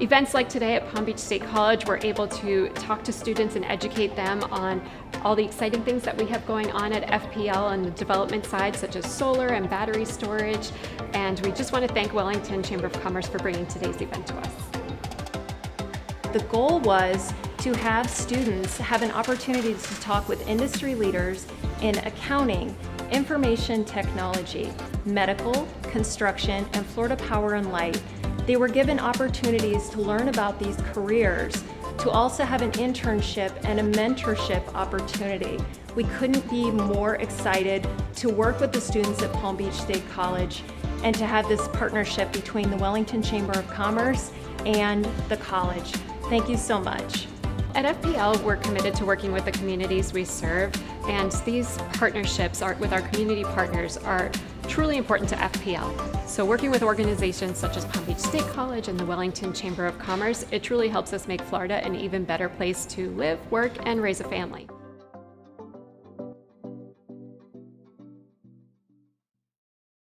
Events like today at Palm Beach State College, we're able to talk to students and educate them on all the exciting things that we have going on at FPL on the development side, such as solar and battery storage. And we just want to thank Wellington Chamber of Commerce for bringing today's event to us. The goal was to have students have an opportunity to talk with industry leaders in accounting, information technology, medical, construction, and Florida Power and Light. They were given opportunities to learn about these careers, to also have an internship and a mentorship opportunity. We couldn't be more excited to work with the students at Palm Beach State College and to have this partnership between the Wellington Chamber of Commerce and the college. Thank you so much. At FPL, we're committed to working with the communities we serve, and these partnerships are, with our community partners are truly important to FPL. So working with organizations such as Palm Beach State College and the Wellington Chamber of Commerce, it truly helps us make Florida an even better place to live, work, and raise a family.